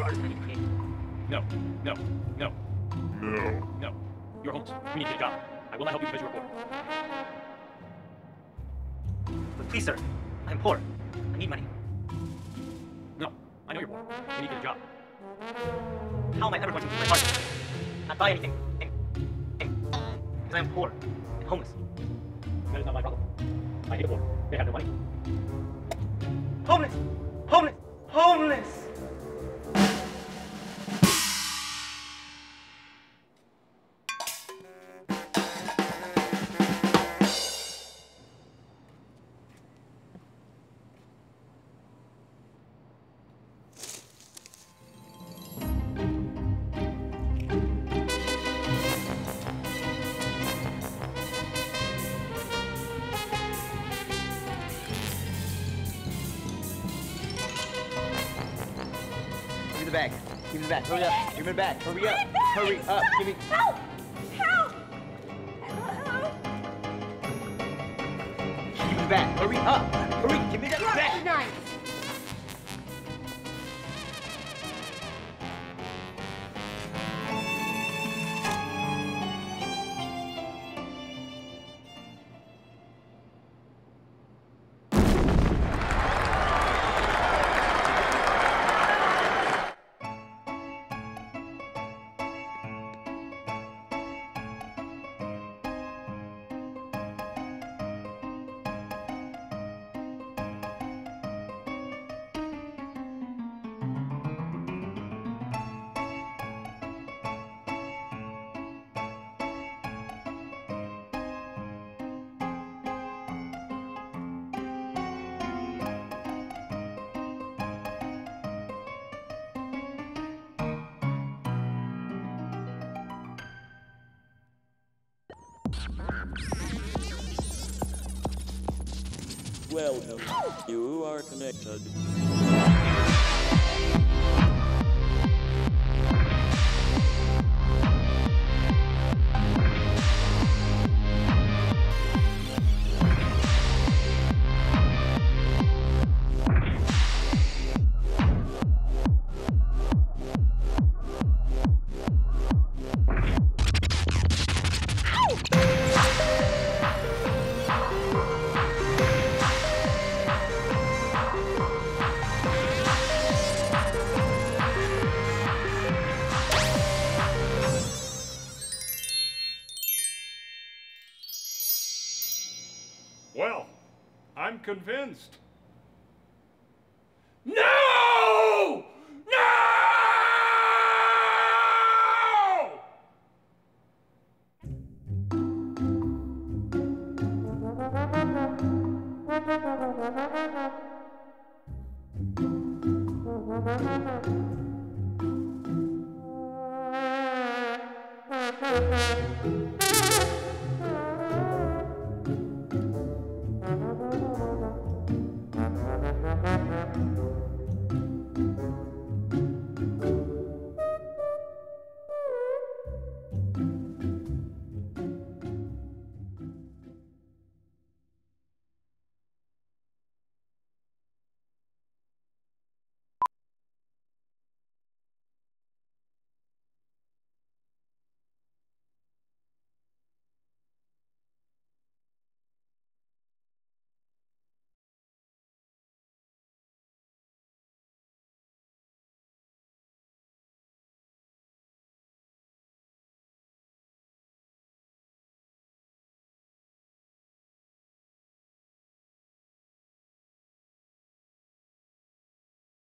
No, no, no, No. no. You're homeless. You need a job. I will not help you because you're poor. But please, sir. I'm poor. I need money. No, I know you're poor. You need to get a job. How am I ever going to keep my heart? Not buy anything. Because I am poor and homeless. That is not my problem. I hate the poor. They have no money. Homeless! Homeless! Homeless! The bag. Give me the bag. Hurry up. Give me the bag. Hurry up. Hurry up. Give me. Help! Help! Help! Give me the bag. Hurry up. Hurry. Give me that bag. Nice. Welcome. You are connected. I'm convinced. No! No! Help!